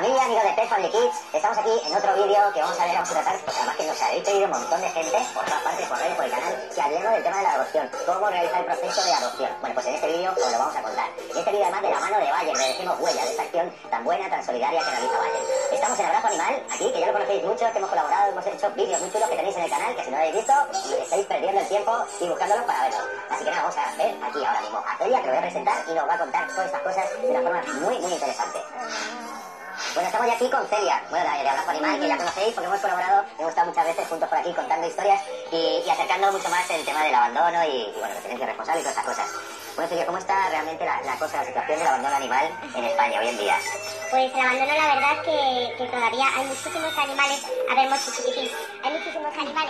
día, amigos de Pet Family Kids. Estamos aquí en otro vídeo que vamos a ver, vamos a tratar, pues además que nos habéis pedido un montón de gente, por todas partes, por redes, por el canal, que hablemos del tema de la adopción, cómo realizar el proceso de adopción. Bueno, pues en este vídeo os lo vamos a contar. Y este vídeo además de la mano de Bayer, le decimos huella de esta acción tan buena, tan solidaria que realiza Bayer. Estamos en Abrazo Animal, aquí, que ya lo conocéis mucho, que hemos colaborado, hemos hecho vídeos muy chulos que tenéis en el canal, que si no lo habéis visto, estáis perdiendo el tiempo y buscándolos para verlos. Así que nada, vamos a ver aquí ahora mismo a Celia, que lo voy a presentar y nos va a contar todas estas cosas de una forma muy, muy interesante. Bueno, estamos ya aquí con Celia, bueno, de, de Animal, que ya conocéis porque hemos colaborado, hemos estado muchas veces juntos por aquí contando historias y, y acercando mucho más el tema del abandono y, y bueno, la tenencia responsable y todas estas cosas. Bueno, Celia, ¿cómo está realmente la, la cosa, la situación del abandono animal en España hoy en día? Pues el abandono, la verdad que, que todavía hay muchísimos animales. A ver, chiquitín. Hay muchísimos animales